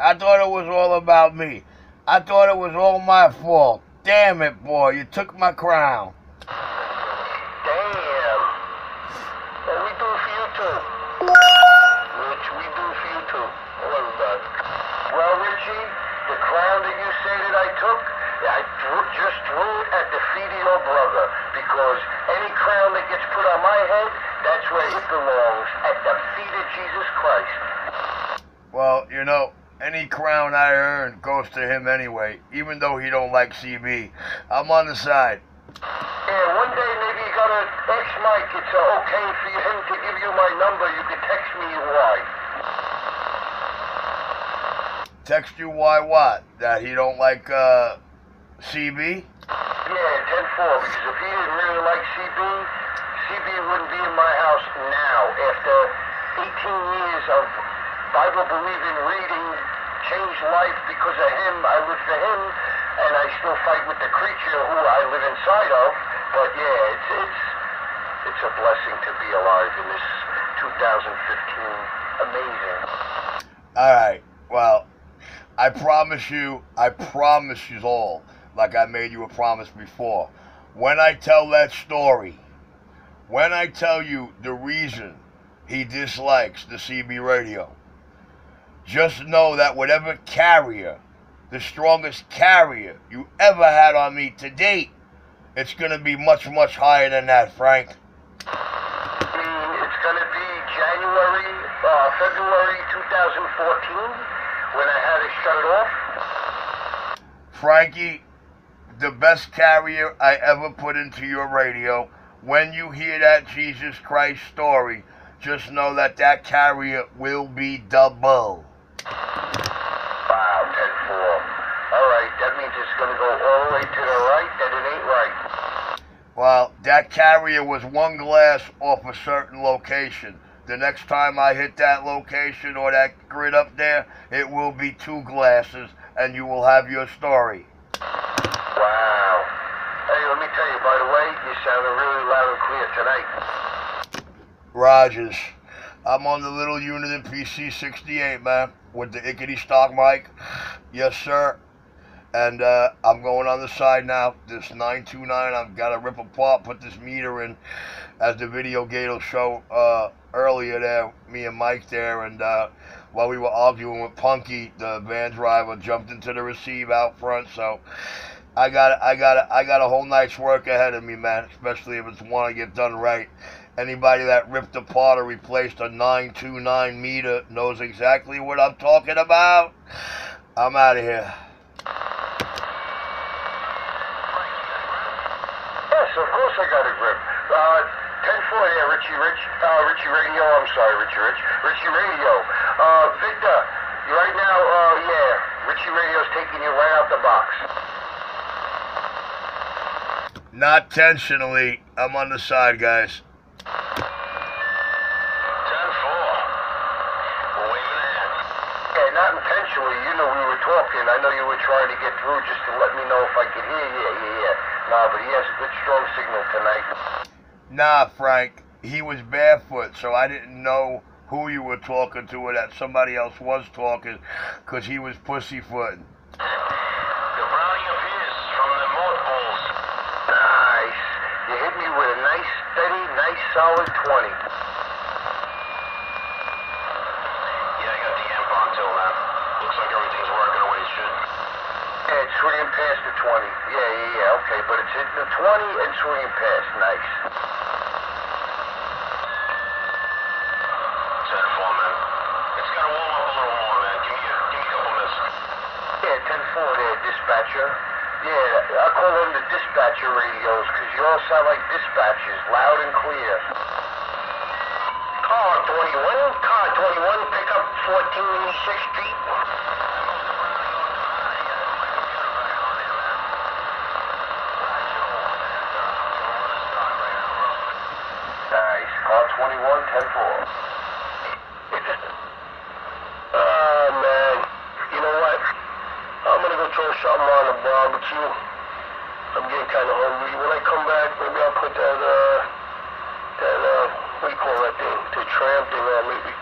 I thought it was all about me. I thought it was all my fault. Damn it, boy, you took my crown. Damn. Well, we do it for you too. Rich, we do for you too. Hello, everybody. Well, Richie, the crown that you say that I took, I threw, just threw it at the feet of your brother. Because any crown that gets put on my head, that's where it belongs, at the feet of Jesus Christ. Well, you know, any crown I earn goes to him anyway, even though he don't like CB. I'm on the side. Yeah, one day maybe you gotta ask Mike it's uh, okay for him to give you my number. You can text me why. Text you why what? That he don't like uh CB? Yeah, 10-4, because if he didn't really like CB, CB wouldn't be in my house now after 18 years of Bible-believing reading, changed life because of him. I live for him, and I still fight with the creature who I live inside of. But yeah, it's it's it's a blessing to be alive in this 2015. Amazing. All right. Well, I promise you, I promise you all, like I made you a promise before. When I tell that story, when I tell you the reason he dislikes the CB radio, just know that whatever carrier, the strongest carrier you ever had on me to date, it's going to be much, much higher than that, Frank. It's gonna be January, uh, February 2014 when I had to shut it off. Frankie, the best carrier I ever put into your radio. When you hear that Jesus Christ story, just know that that carrier will be double. Wow, 10 4. All right, that means it's going to go all the way to the right, and it ain't right. Well, that carrier was one glass off a certain location. The next time I hit that location or that grid up there, it will be two glasses and you will have your story. Wow. Hey, let me tell you, by the way, you sounded really loud and clear tonight. Rogers. I'm on the little unit in PC 68, man, with the Ickety stock mic. Yes, sir. And uh, I'm going on the side now. This 929, I've got to rip apart, put this meter in, as the video gate will show uh, earlier there, me and Mike there. And uh, while we were arguing with Punky, the van driver jumped into the receive out front. So I got I got I got a whole night's work ahead of me, man. Especially if it's one I get done right. Anybody that ripped apart or replaced a 929 meter knows exactly what I'm talking about. I'm out of here. Yes, of course I got a grip. Uh, 10 4, Richie Rich, uh, Richie Radio, I'm sorry, Richie Rich, Richie Radio. Uh, Victor, right now, uh, yeah, Richie Radio's taking you right out the box. Not intentionally. I'm on the side, guys. 10 4. A hand. Yeah, not intentionally. You know we were talking. I know you were trying to get through just to let me know if I could hear you. Yeah, yeah, yeah. Nah, but he has a good, strong signal tonight. Nah, Frank. He was barefoot, so I didn't know who you were talking to or that somebody else was talking because he was pussyfooting. The brownie of his from the mothballs. Nice. You with a nice, steady, nice, solid 20. Yeah, I got the amp on till now. Looks like everything's working the way it should. Yeah, it's swinging past the 20. Yeah, yeah, yeah, okay. But it's hitting the 20 and swinging past. Nice. 10 4, man. It's gotta warm up a little more, man. Give me a, give me a couple minutes. Yeah, 10-4 there, dispatcher. Yeah, I call them the dispatcher radios you all sound like dispatchers, loud and clear. Car 21, car 21, pick up 14 6th Street. Nice. Car 21, 10-4. Oh, man. You know what? I'm gonna go throw something on the barbecue. I'm getting kind of hungry. Back, maybe I'll put that, uh, that, uh, what do you call that thing? The tram thing on maybe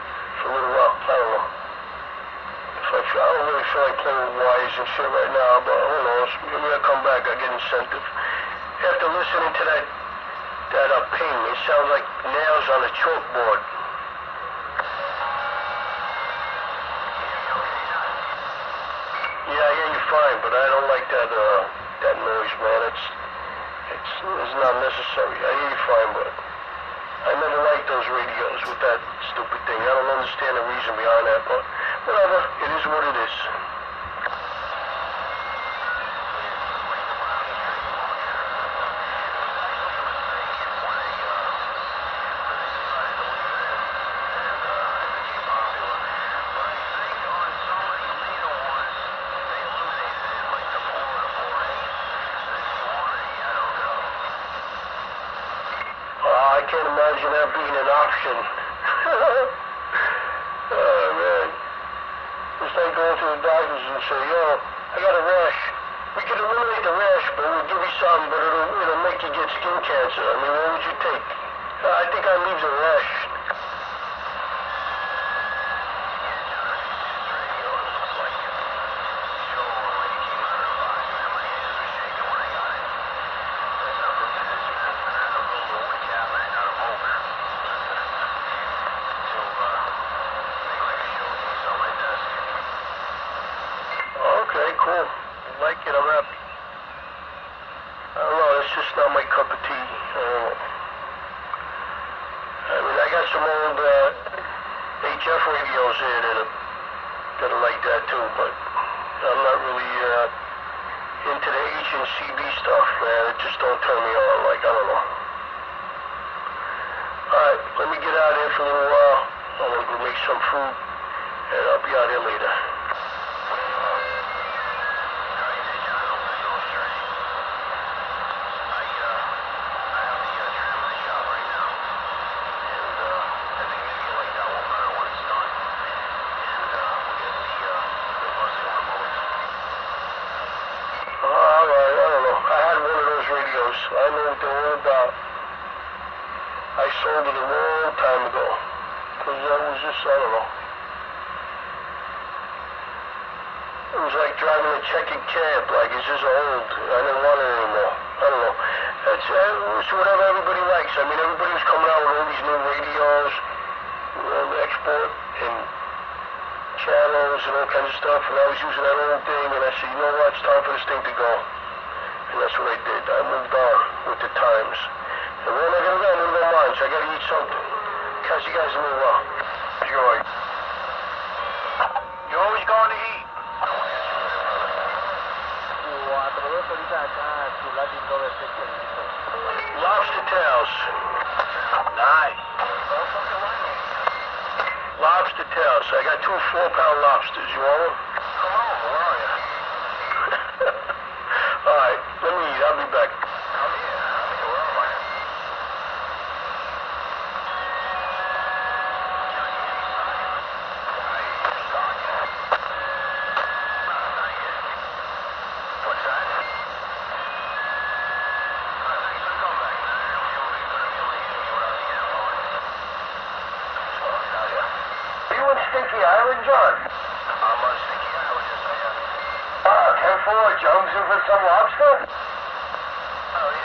for a little while. I don't know. If I feel, I don't really feel like playing with wires and shit right now, but who knows? Maybe I come back, I get incentive. After listening to that that uh, ping, it sounds like nails on a chalkboard. Yeah, I hear you fine, but I don't like that uh that noise, man. It's it's not necessary. I hear you fine, but I never liked those radios with that stupid thing. I don't understand the reason behind that, but whatever. It is what it is. Uh, I can't imagine that being an option. oh, man. It's like going to the doctors and say, yo, I got a rash. We can eliminate the rash, but we'll give you something, but it'll, it'll make you get skin cancer. I mean, what would you take? I think I leave the rash.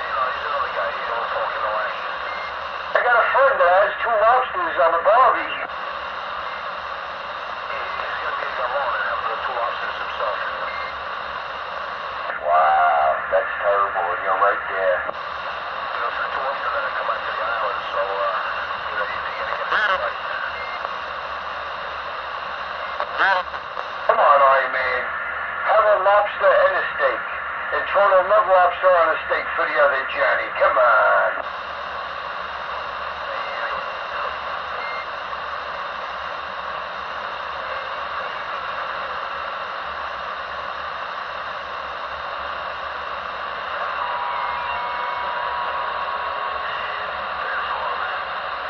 Know, he's another guy. He don't talk in no action. I got a friend that has two lobsters on the barbie. Wow, that's terrible. You're right there. You know, it's not too often that I come out to the island, so, uh, you know, you, you gotta get this right. Come on, Iron Man. Have a lobster and a steak. And throw another lobster on a steak for the other Johnny. Come on.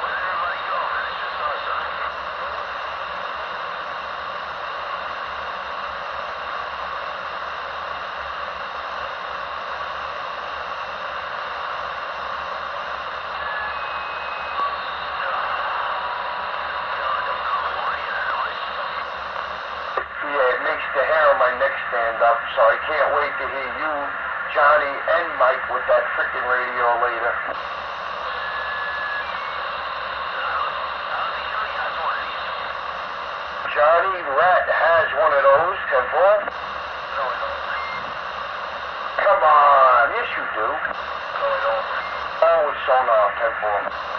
Where did everybody go, man? It's just us, huh? the hair on my neck stand up, so I can't wait to hear you, Johnny, and Mike with that freaking radio later. Johnny Rat has one of those, Temple. Come on, yes you do. Oh, it's sonar, Temple.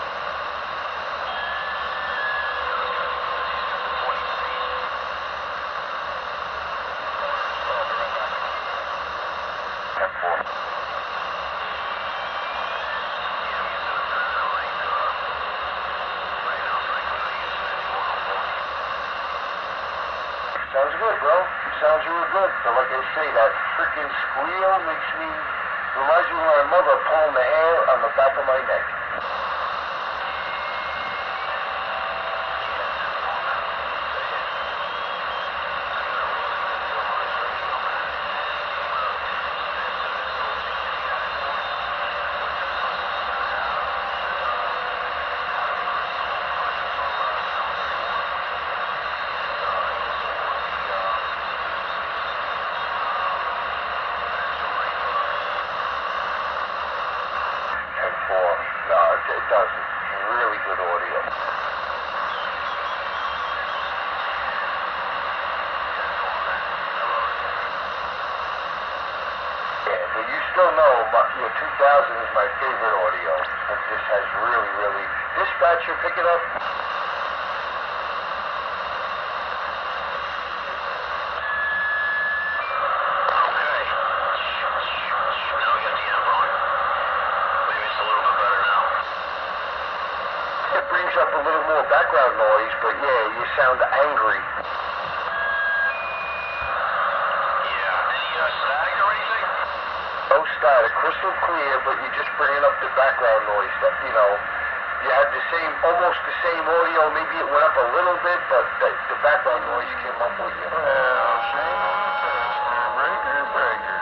Temple. Sounds good, bro. Sounds real good. But like I say, that freaking squeal makes me reminds me of my mother pulling the back of my neck. And four. No, it, it doesn't. Really good audio. Yeah, but you still know my, your 2000 is my favorite audio. But this has really, really. Dispatcher, pick it up. Okay. Now we got the amp on. Maybe it's a little bit better now. It brings up a little more background noise, but yeah, you sound angry. Yeah. Any uh, static or anything? No static, crystal clear, but you're just bringing up the background noise. That you know, you had the same, almost the same audio. Maybe it went up a little bit, but the, the background noise came up with you. Well, shame on the tester. Breaker, breaker.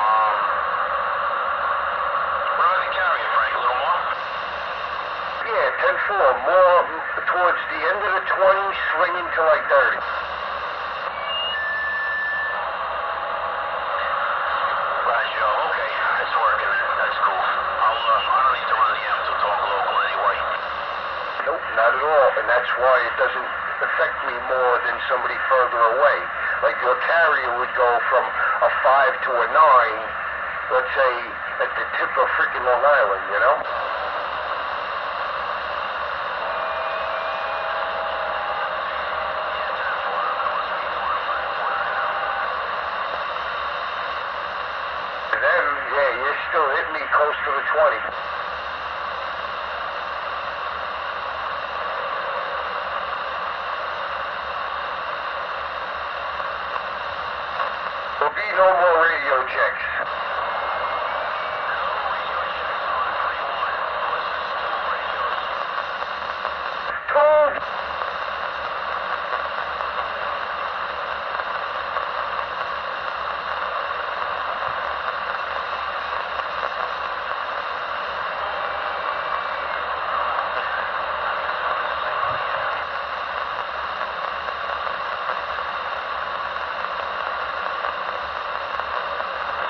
Um. What about the carrier, Frank? A little more? Yeah, 10-4, more towards the end of the 20s, swinging to like 30. Right, Joe. Okay. It's working. That's cool. I'll, uh, I don't need to run the amp to talk local anyway. Nope, not at all, and that's why it doesn't affect me more than somebody further away. Like your carrier would go from a 5 to a 9, let's say, at the tip of freaking Long Island, you know? Then, yeah, you're still hitting me close to the 20. There'll be no more radio checks. Two.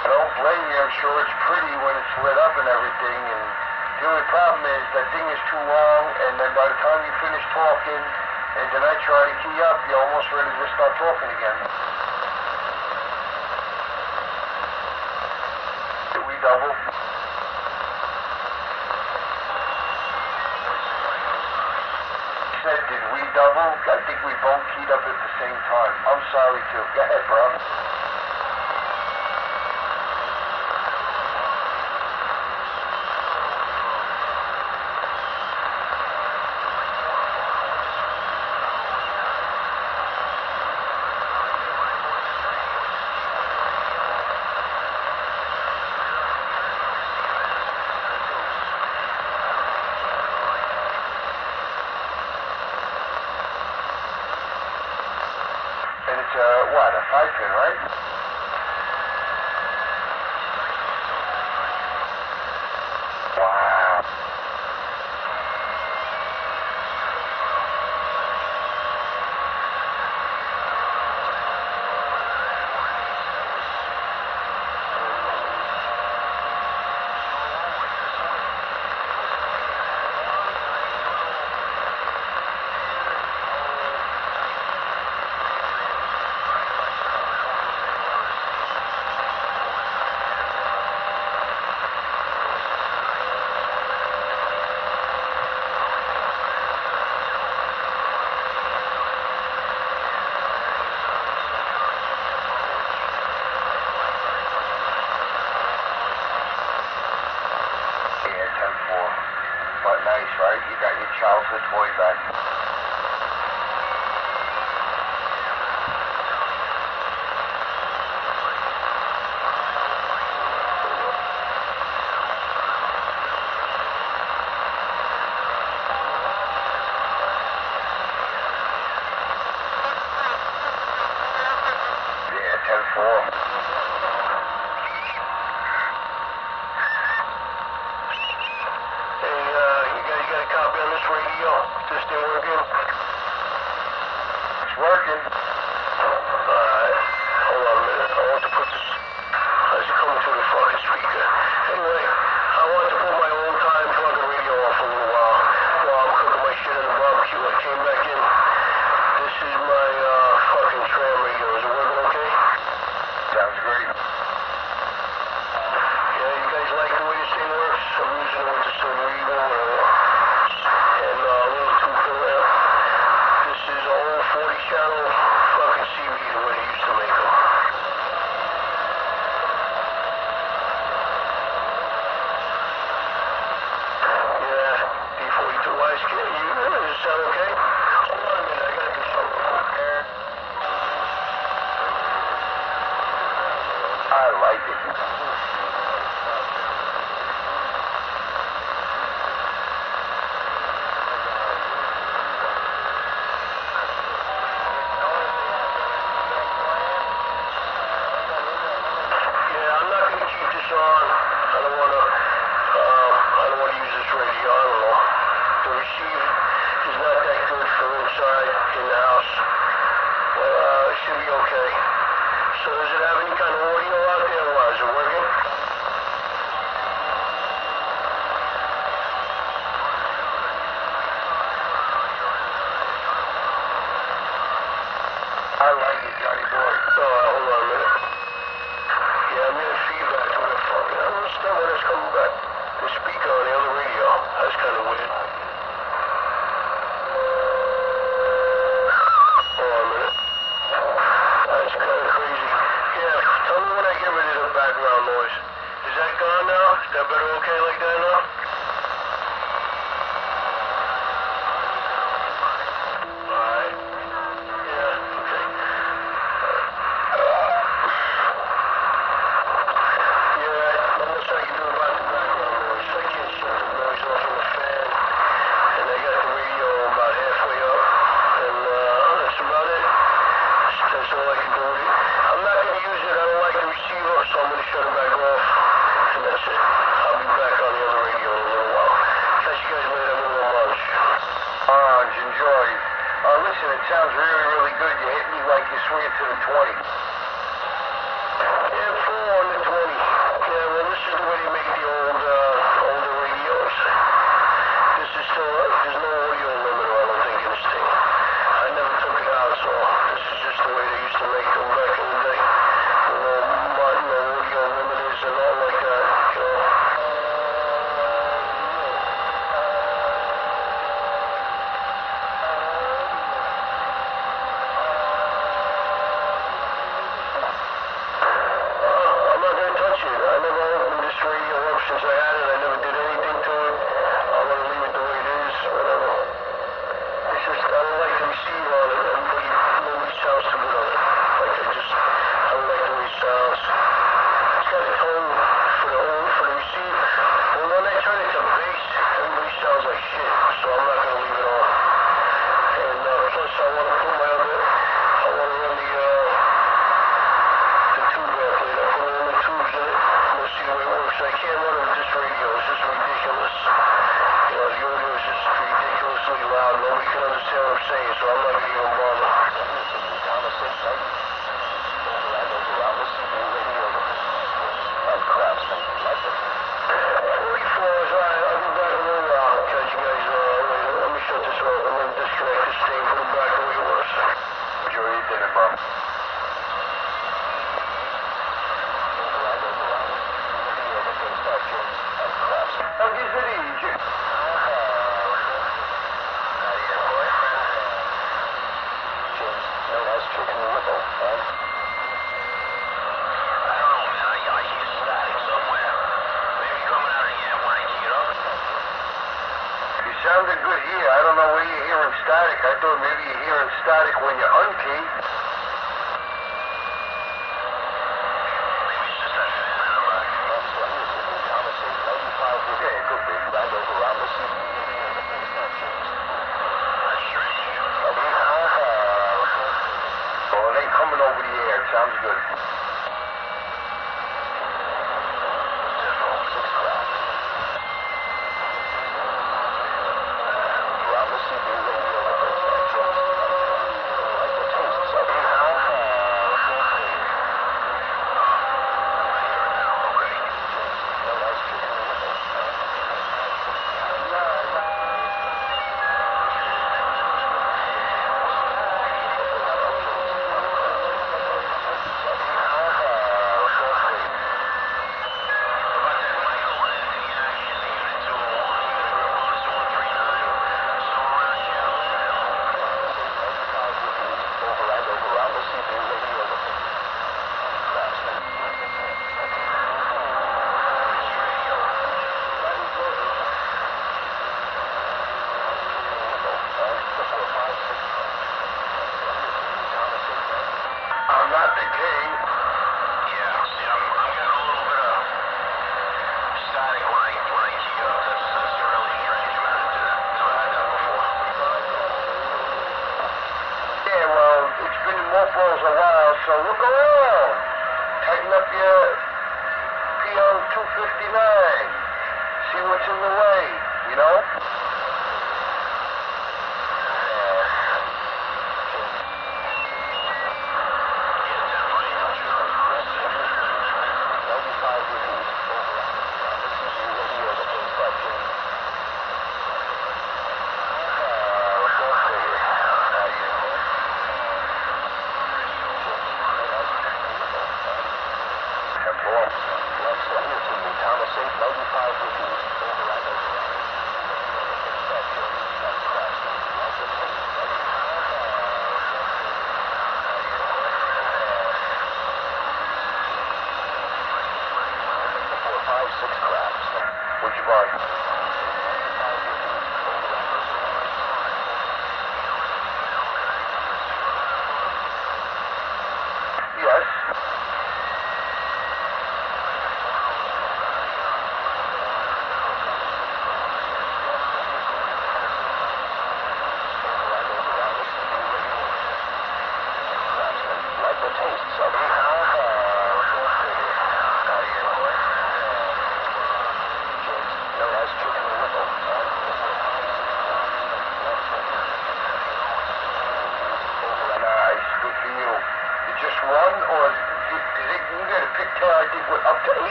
I don't blame you. I'm sure it's pretty when it's lit up and everything. And the only problem is that thing is too long, and then by the time you finish talking, and then I try to key up, you're almost ready to start talking again.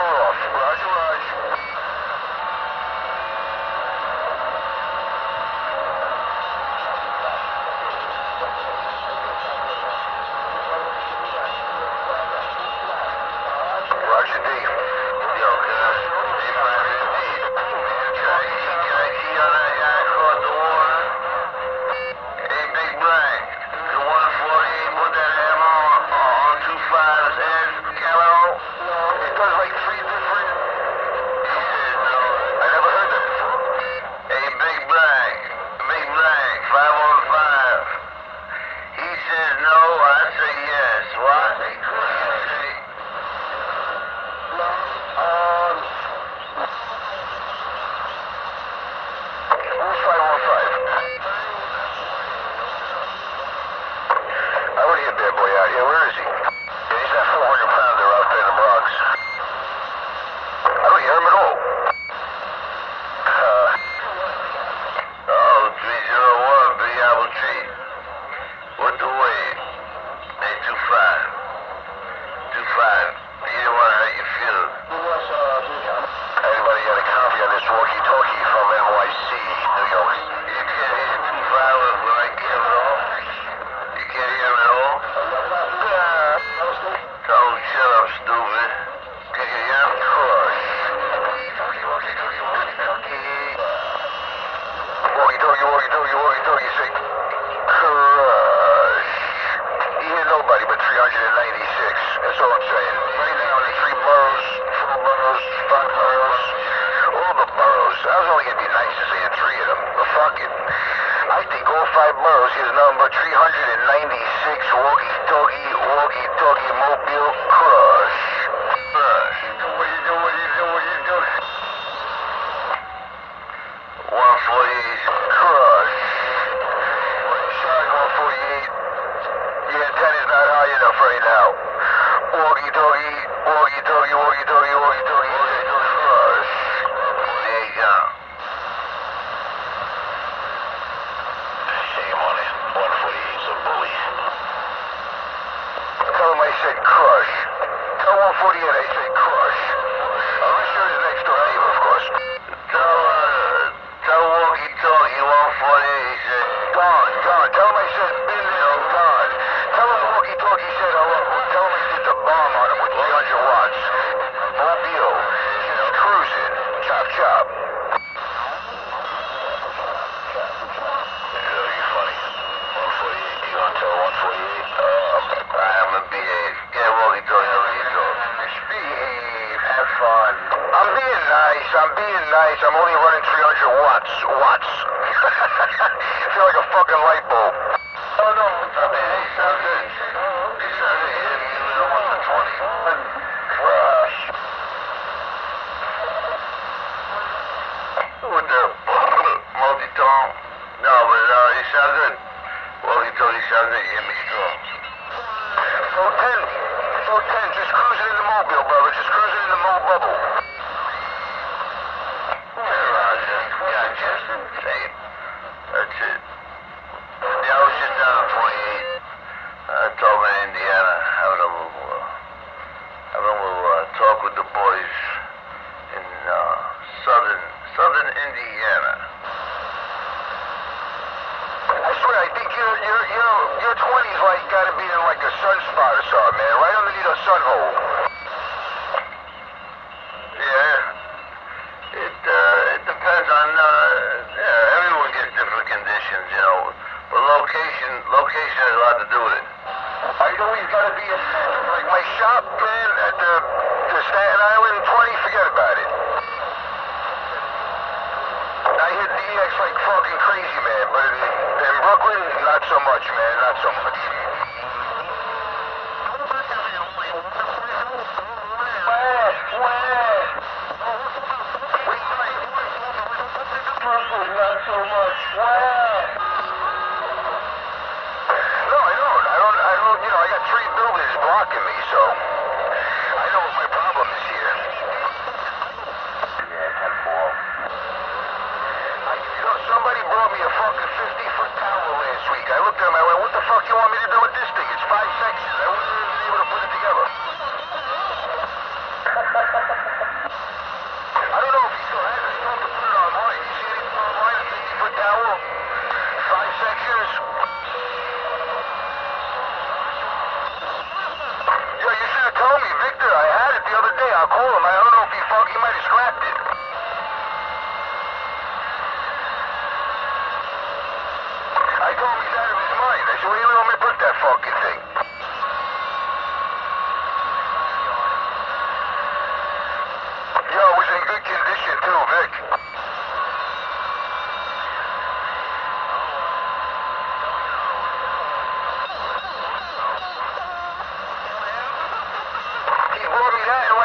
A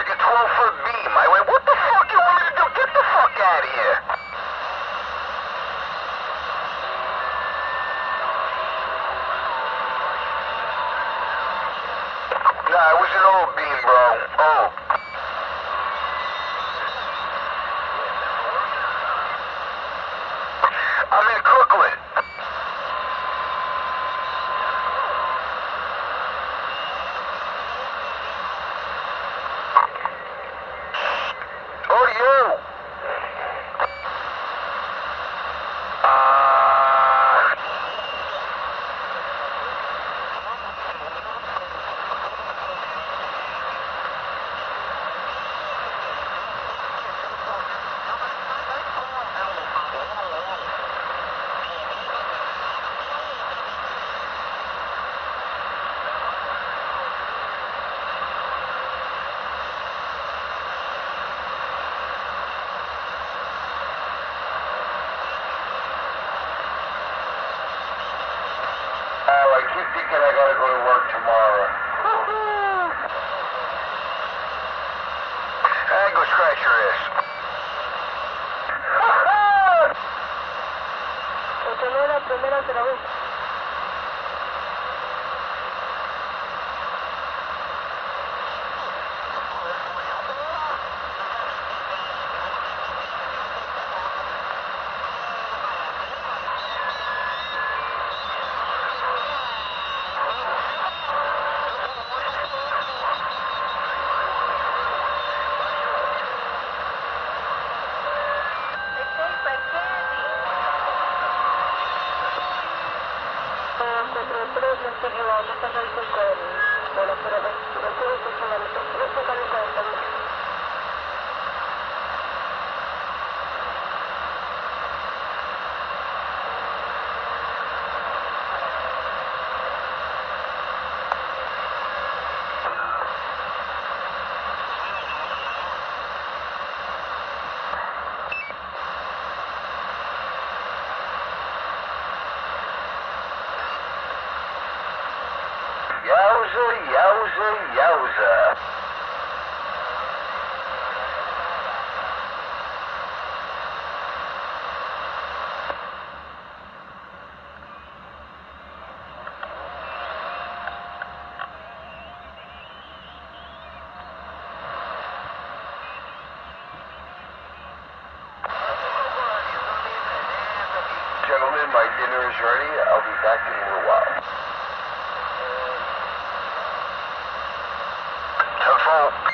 like a 12 foot beam. I went, what the fuck you want me to do? Get the fuck out of here. Yowza, yowza, yowza. My dinner is ready. I'll be back in a little while. tomorrow.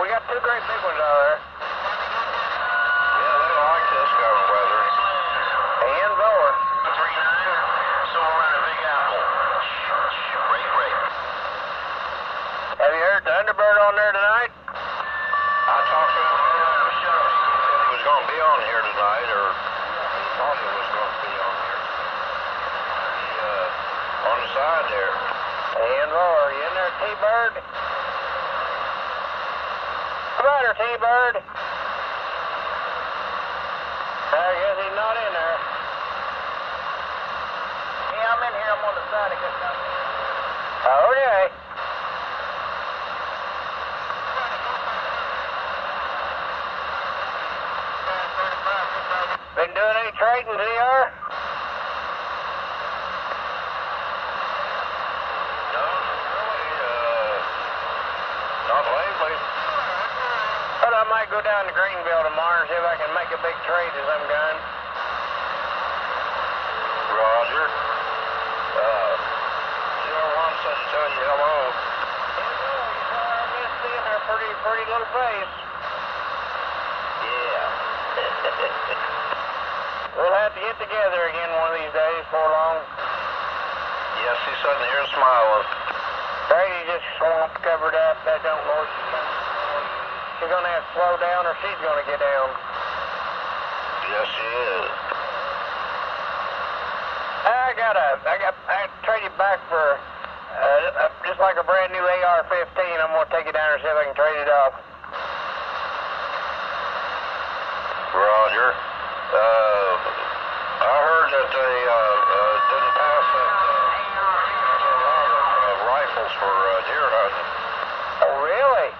We got two great big ones out there. Yeah, they like this kind of weather. And blower. Have you heard Thunderbird on there tonight? I talked to him earlier. He said he was going to be on here tonight, or he thought he was going to be on here. He, uh, on the side there. And. You in there, T-Bird? Come T-Bird. I guess he's not in there. Yeah, I'm in here. I'm on the side. I guess I'm Okay. Been doing any trading, ZR? No, really, uh, not lately. But I might go down to Greenville tomorrow and see if I can make a big trade of some kind. Roger. Uh, Jill wants us to tell you hello. I miss seeing her pretty, pretty little face. Yeah. We'll have to get together again one of these days before long. yes, he's sitting here smiling. Brady just swamp covered up. I don't know if she's gonna, have to slow down or she's gonna get down. Yes, he is. I got a, I got, I traded back for, uh, uh, just like a brand new AR-15. I'm gonna take it down and see if I can trade it off. Roger. Uh, I heard that they uh, uh, didn't pass that uh, uh, rifles for uh, deer hunting. Oh, really?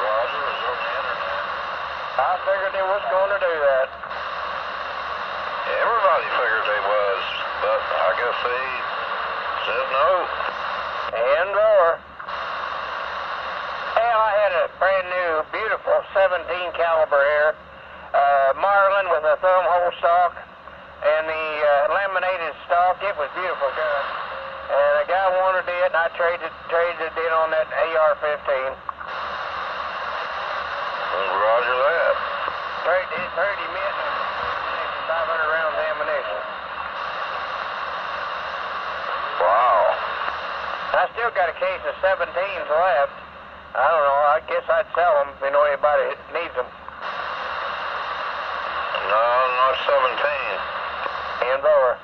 Roger was on the internet. I figured they was gonna do that. Everybody figured they was, but I guess they said no. And more. Hell, I had a brand new, beautiful 17 caliber here, uh, Marlin with a thumb hole stock, and the uh, laminated stock. It was beautiful gun. And a guy wanted it, and I traded traded it on that AR-15. Roger that. Traded it, traded and 500 rounds of ammunition. Wow. I still got a case of 17s left. I don't know. I guess I'd sell them if you know anybody needs them. No, not 17. And lower.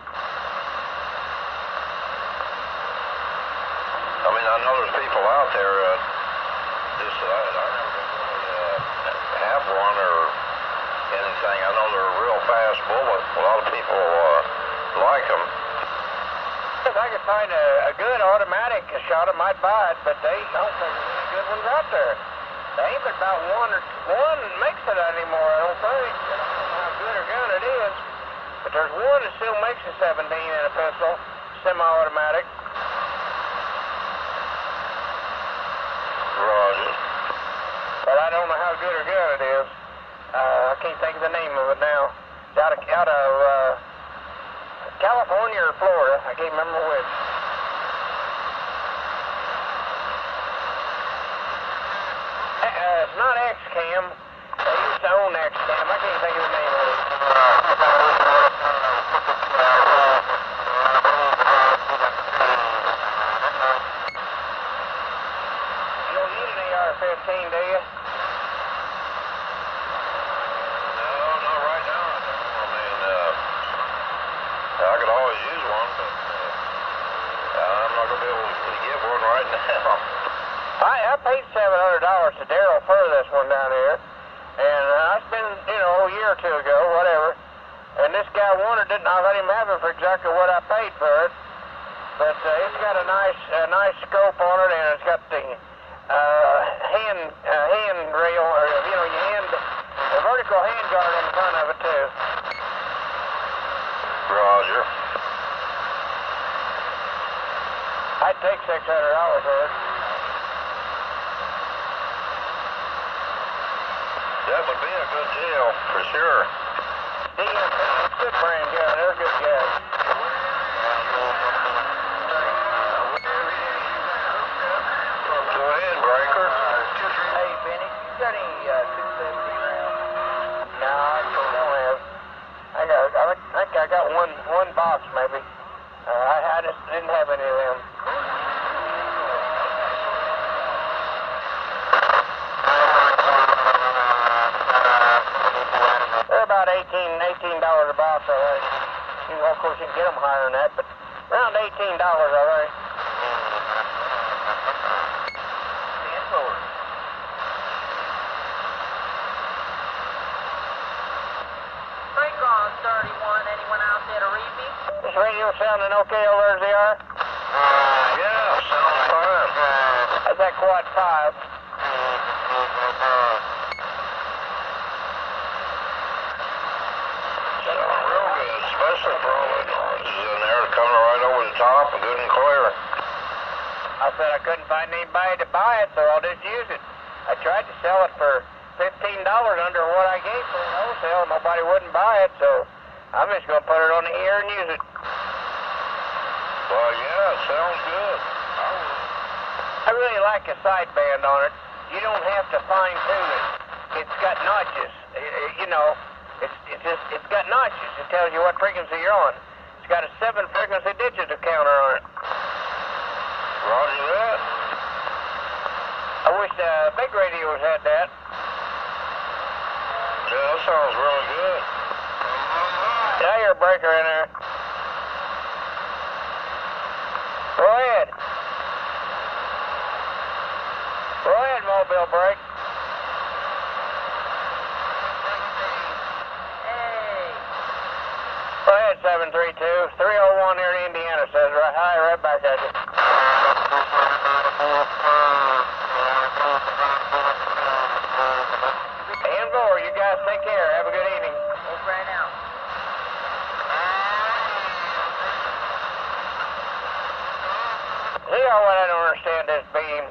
I mean, I know there's people out there. Uh, just uh, I, I uh, have one or anything. I know they're a real fast bullet. A lot of people uh, like them. If I could find a, a good automatic shot, I might buy it, but they don't think there's any good ones out there. There ain't but about one or one makes it anymore, I don't think. I don't know how good a gun it is, but there's one that still makes a 17 in a pistol, semi-automatic. Roger. But I don't know how good a gun it is. Uh, I can't think of the name of it now. It's out of, out of uh, California or Florida. I can't remember which. Uh, it's not X-Cam. They used to own X-Cam. I can't think of the name of it. You don't need an AR-15, do you? I could always use one, but uh, I'm not going to be able to get one right now. I, I paid $700 to Daryl for this one down here, and uh, I spent, you know, a year or two ago, whatever, and this guy wanted it, and I let him have it for exactly what I paid for it. But uh, it's got a nice, a nice scope on it, and it's got the uh, hand, uh, hand rail, or you know, your hand, a vertical hand guard in front of it too. Roger. I'd take six hundred hours for it. That would be a good deal, for sure. A good brand, yeah, they're good guys. Go ahead, Breaker. Hey, Benny, you got any uh, 270 rounds? No, I don't have. I got, I think- I got one, one box maybe. Uh, I, I just didn't have any of them. They're about 18, 18 dollars a box, all right. You of course, you can get them higher than that, but around 18 dollars, all right. Break on 31. Anyone out there to read me? This radio sounding okay over there, ZR? Yeah, sounds fine. How's that quad five? Sound real good, especially for all the noises in there coming right over the top and good and clear. I said I couldn't find anybody to buy it, so I'll just use it. I tried to sell it for fifteen dollars under what I gave for wholesale. Nobody wouldn't buy it, so I'm just gonna put it on the ear and use it. Well, yeah, sounds good. I. I really like a sideband on it. You don't have to fine tune it. It's got notches. Uh, uh, You know, it's it's just it's got notches. It tells you what frequency you're on. It's got a seven frequency digital counter on it. Roger that. I wish the big radios had that. Yeah, that sounds really good. Yeah, a breaker in there. Go ahead. Mobile break. Hey. Go ahead, 732. 301 here in Indiana says right right back at you. And more, you guys take care. Have a good evening. Over and out. See I don't understand this beam.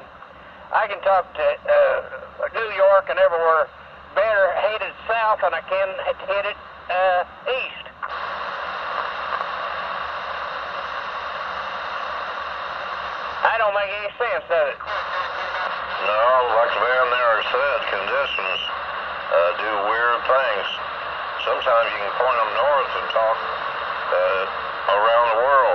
I can talk to uh, New York and everywhere better headed south than I can it uh, east. That don't make any sense, does it? No, like the man there said, conditions uh, do weird things. Sometimes you can point them north and talk uh, around the world.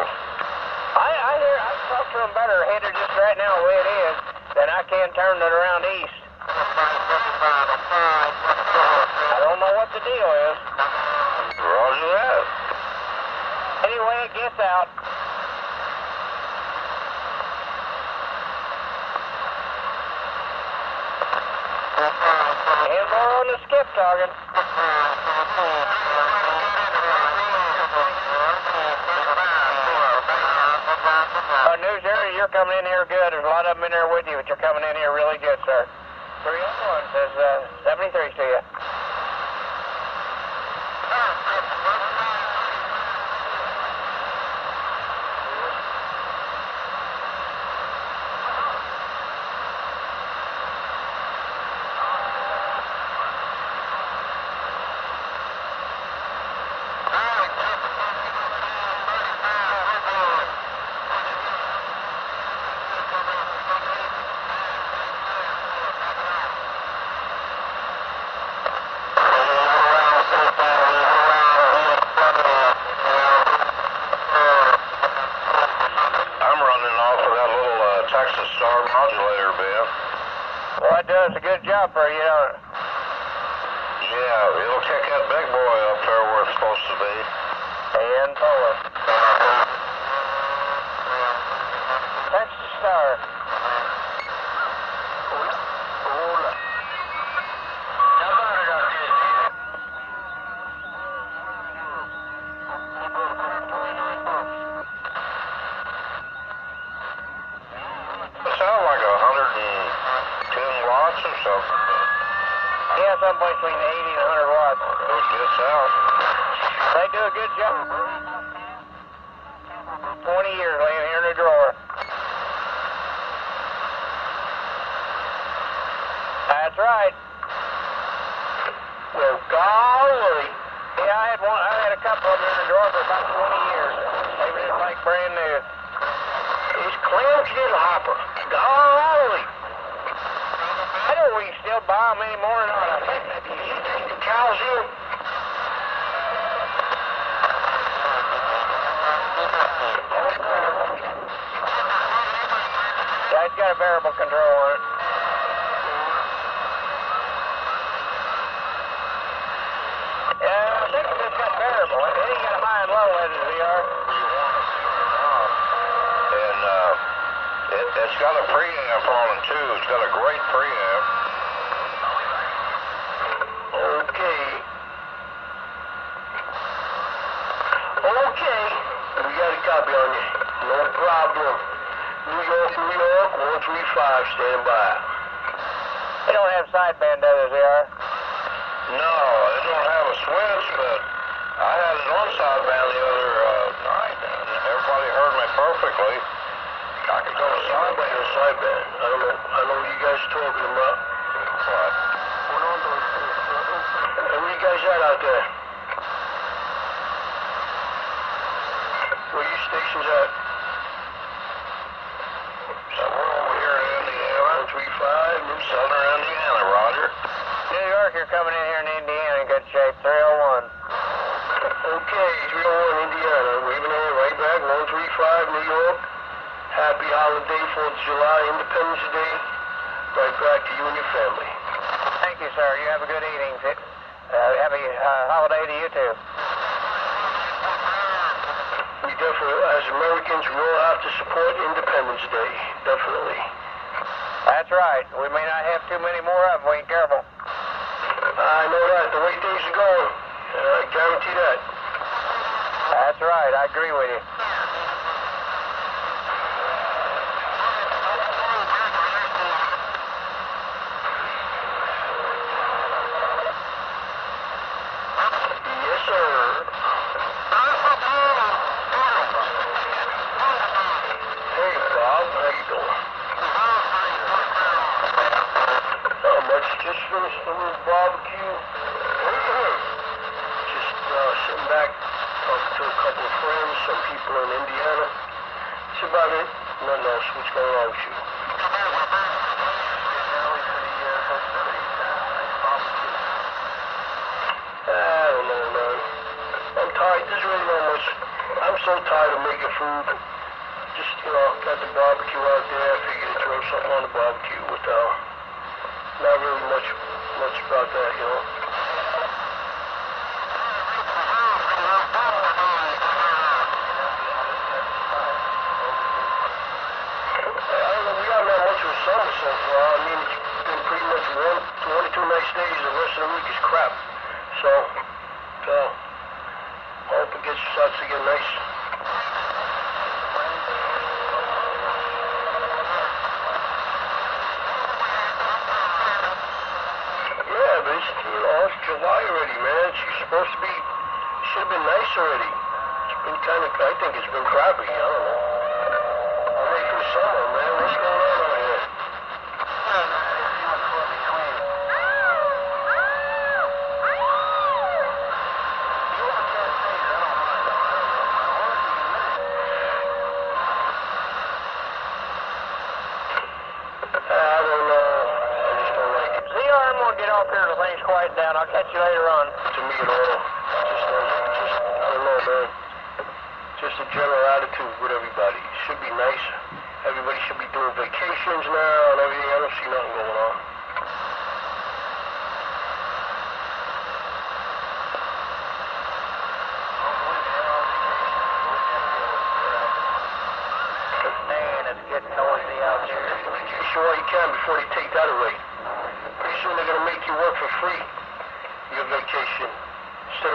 I, I hear I can talk to them better headed just right now the way it is than I can turn it around east. I don't know what the deal is. Roger that. Anyway, it gets out. And more on the skip talking. Uh, news area, you're coming in here good. There's a lot of them in there with you, but you're coming in here really good, sir. 301 says uh, 73 to you. uh, Independence Day. Right back to you and your family. Thank you, sir. You have a good evening. Uh, happy uh, holiday to you, too. We definitely, as Americans, we all have to support Independence Day. Definitely. That's right. We may not have too many more of them. We ain't careful. I know that. The way things are going, uh, I guarantee that. That's right. I agree with you.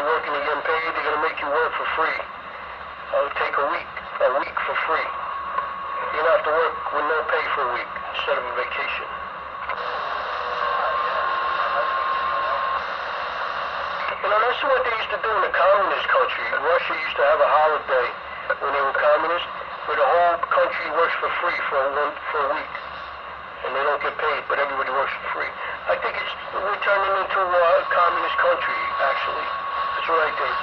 working they're gonna make you work for free. I'll take a week, a week for free. You don't have to work with no pay for a week instead of a vacation. You know, that's what they used to do in the communist country. Russia used to have a holiday when they were communist, where the whole country works for free for a, one, for a week. And they don't get paid, but everybody works for free. I think it's, we're turning into a communist country, actually. That's what I think.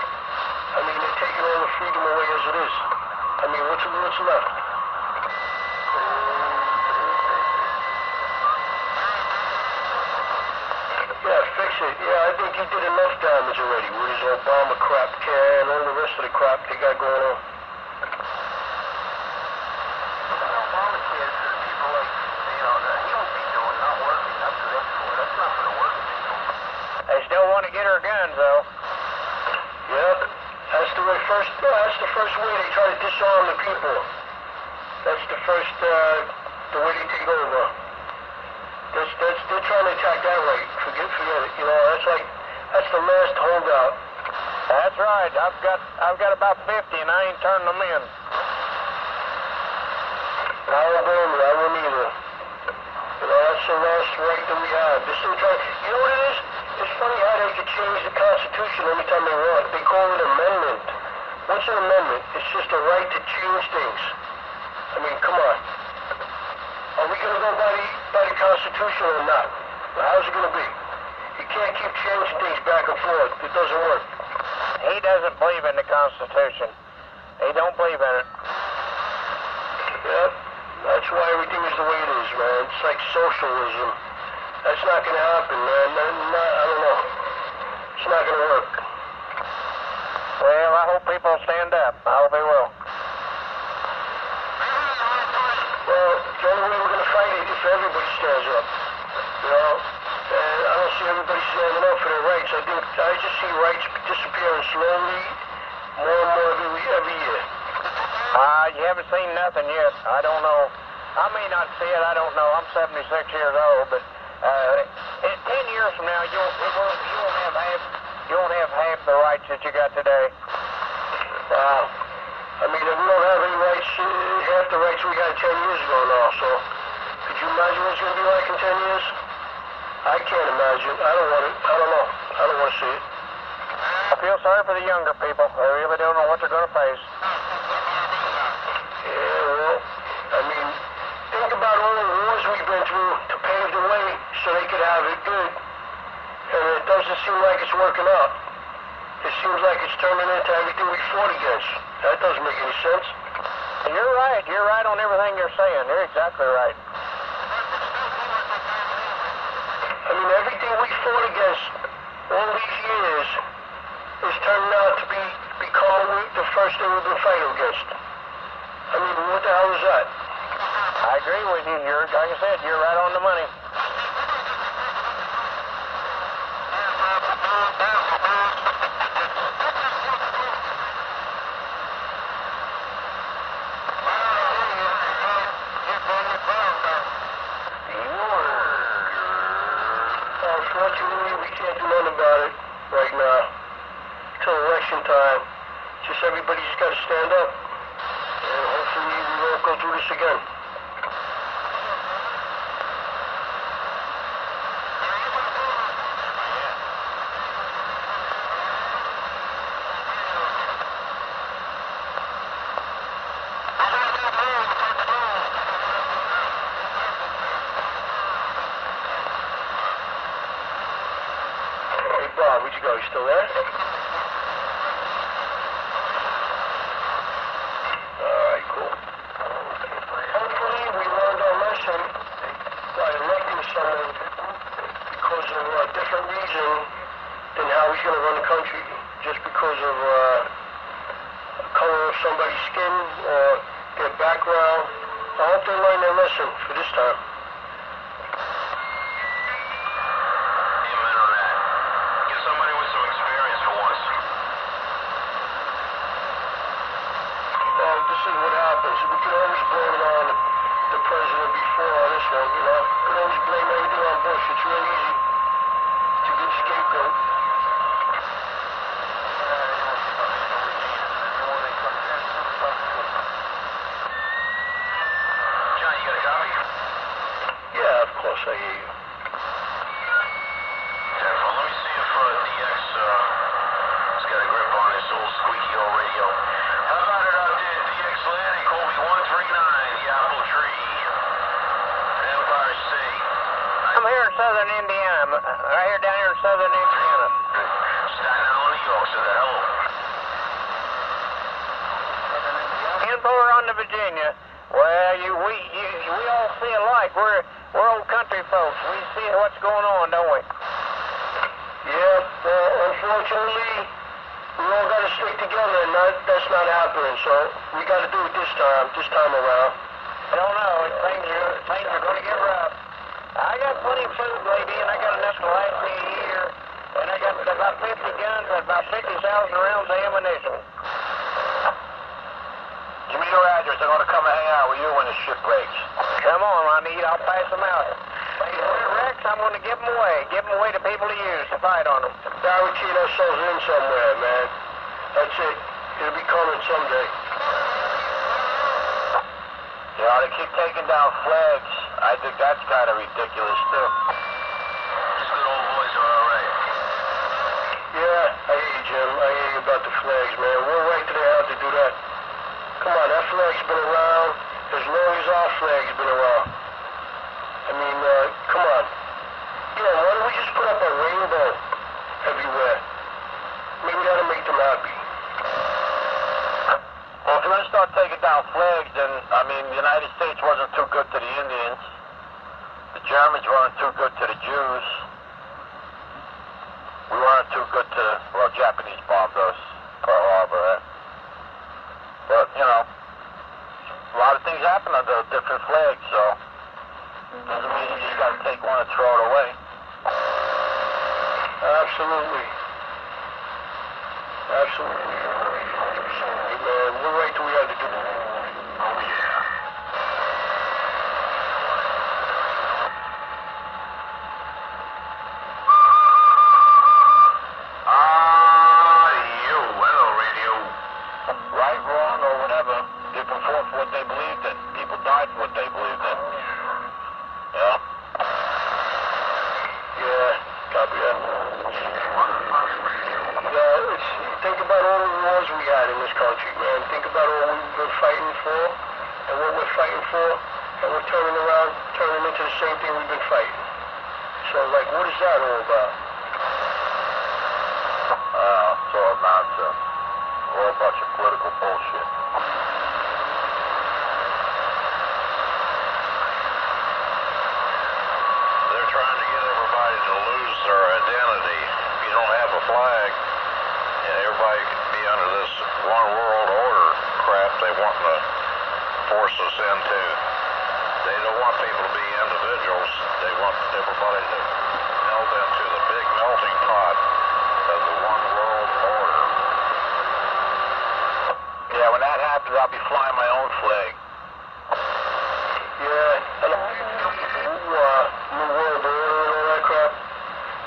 I mean, they're taking all the freedom away as it is. I mean, what's, what's left? Yeah, fix it. Yeah, I think he did enough damage already with his Obama crap can and all the rest of the crap they got going on. Obamacare is for the people like, you know, that he don't be doing, not working. That's what that's for. That's not for the working people. They still want to get her guns, though. Yep. That's the way first. No, that's the first way they try to disarm the people. That's the first. Uh, the way they take over. That's that's they're trying to attack that right. Forget forget it. You know that's like that's the last holdout. That's right. I've got I've got about 50, and I ain't turning them in. I don't blame you. I wouldn't either. You know that's the last right that we have. They're still trying. You know what it is? It's funny how they can change the Constitution anytime they want. They call it amendment. What's an amendment? It's just a right to change things. I mean, come on. Are we going to go by the, by the Constitution or not? How's it going to be? You can't keep changing things back and forth. It doesn't work. He doesn't believe in the Constitution. He don't believe in it. Yep. That's why everything is the way it is, man. It's like socialism. That's not going to happen, man. Not, not, I don't know. It's not going to work. Well, I hope people stand up. I hope they will. Well, the only way we're going to fight it is if everybody stands up. You know? And I don't see everybody standing up for their rights. I think I just see rights disappearing slowly, more and more every, every year. Uh, you haven't seen nothing yet. I don't know. I may not see it. I don't know. I'm 76 years old, but uh, in 10 years from now, you won't, you won't, you won't have half you won't have half the rights that you got today. Wow. I mean, if we don't have any rights, uh, half the rights we had 10 years ago now, so you imagine what it's going to be like in 10 years? I can't imagine. I don't want it. I don't know. I don't want to see it. I feel sorry for the younger people. They really don't know what they're going to face. Yeah, well, I mean, think about all the wars we've been through to pave the way so they could have it good. And it doesn't seem like it's working out. It seems like it's turning into everything we fought against. That doesn't make any sense. You're right. You're right on everything you're saying. You're exactly right. I everything we fought against all these years is turning out to be become the first thing we've been fighting against. I mean, what the hell is that? I agree with you. You're like I said. You're right on the money. About it right now. Till election time. Just everybody just got to stand up. And hopefully we won't go through this again. Unfortunately, we all got to stick together, and that, that's not happening. So we got to do it this time, this time around. I don't know. Things are things are going to get rough. I got plenty of food, lady, and I got enough to last me a year. And I got about 50 guns and about 50,000 rounds of ammunition. Give me your address. I'm going to come and hang out with you when the shit breaks. Come on, I need. I'll pass them out. When it wrecks, I'm going to give them away. Give them away to people to use to fight on them. Barricade ourselves in somewhere, man. That's it. It'll be coming someday. You know, they keep taking down flags. I think that's kind of ridiculous, too. These good old boys are all right. Yeah, I hear you, Jim. I hear you about the flags, man. What right do they have to do that? Come on, that flag's been around as long as our flag's been around. I mean, uh, come on. You know, why don't we just put up a rainbow everywhere? Maybe that'll make them happy. Well, if you're to start taking down flags, then, I mean, the United States wasn't too good to the Indians. The Germans weren't too good to the Jews. We weren't too good to, well, Japanese bombed us, Pearl Harbor, eh? But, you know, a lot of things happen under different flags, so doesn't mean you just got to take one and throw it away. Absolutely. Absolutely. Man. What right do we have to do? Oh, yeah. Ah, you. Hello, radio. Right, wrong, or whatever. People fought for what they believed in. People died for what they believed in. Yeah. Yeah, copy that. Yeah, it's, think about all the wars we had in this country, man. Think about all we've been fighting for and what we're fighting for, and we're turning around, turning into the same thing we've been fighting. So, like, what is that all about? Uh, it's all nonsense. All a bunch of political bullshit. They're trying to get everybody to lose their identity. If you don't have a flag, and everybody could be under this one world order crap they want to force us into. They don't want people to be individuals. They want everybody to meld into the big melting pot of the one world order. Yeah, when that happens, I'll be flying my own flag. Yeah, and uh, New World Order and all that crap.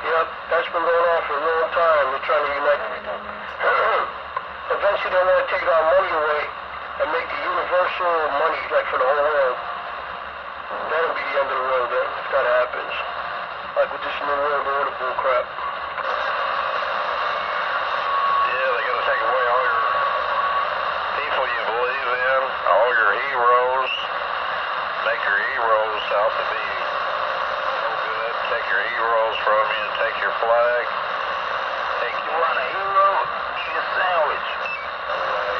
Yep, that's been going on for a long time. They're trying to unite. Eventually, they want to take our money away and make the universal money, like for the whole world. That'll be the end of the world then, if that happens. Like with this New World Order bull crap. Yeah, they're gonna take away all your people you believe in, all your heroes, make your heroes out to be no good, take your heroes from you, take your flag, take you want a hero, eat a sandwich. Away,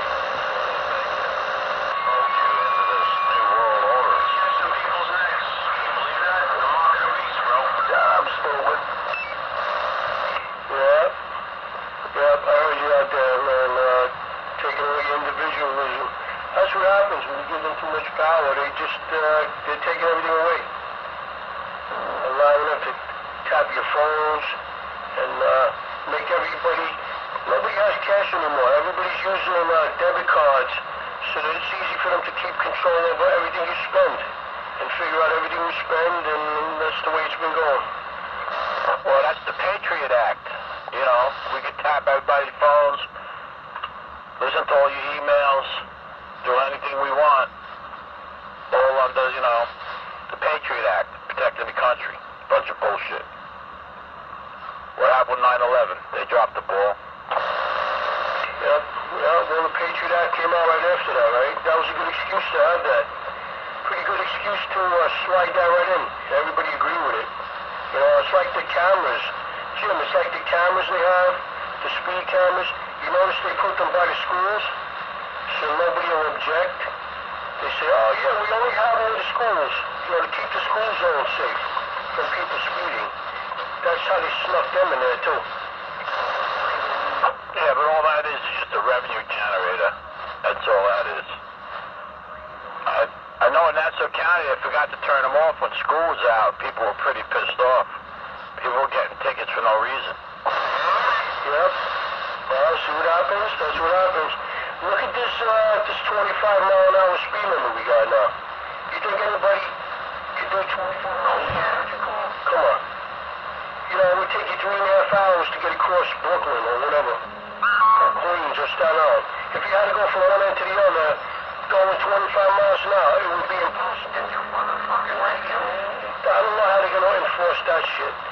hold you into this new world order. some people's necks. You believe that? The mark of the beast, bro. Yeah, I'm still with. Yeah. Yep, I heard you out there, man. Uh, taking away individualism. That's what happens when you give them too much power. They just, uh, they're taking everything away. Allowing them to tap your phones and uh, make everybody, nobody has cash anymore. Everybody's using uh, debit cards so that it's easy for them to keep control over everything you spend and figure out everything you spend, and that's the way it's been going. Well, that's the Patriot Act. You know, we can tap everybody's phones, listen to all your emails, do anything we want. All under, you know, the Patriot Act, protecting the country. Bunch of bullshit. What happened with 9-11? They dropped the ball. Yep. Well, well, the Patriot Act came out right after that, right? That was a good excuse to have that. Pretty good excuse to uh, slide that right in. Everybody agreed with it. You know, it's like the cameras. Jim, it's like the cameras they have, the speed cameras. You notice they put them by the schools so nobody will object. They say, oh yeah, we only have them in the schools, you know, to keep the school zone safe from people speeding. That's how they snuck them in there too. Yeah, but all that is is just a revenue generator. That's all that is. I, I Nassau County they forgot to turn them off when school was out. People were pretty pissed off. People were getting tickets for no reason. Yep. Well, see what happens? That's what happens. Look at this, uh, this 25 mile an hour speed limit we got now. You think anybody could do 25 miles an hour? Come on. You know, it would take you three and a half hours to get across Brooklyn or whatever. Or Queens or Staten Island. If you had to go from one end to the other, going 25 miles an hour, it would be impossible. I don't know how they're going to enforce that shit.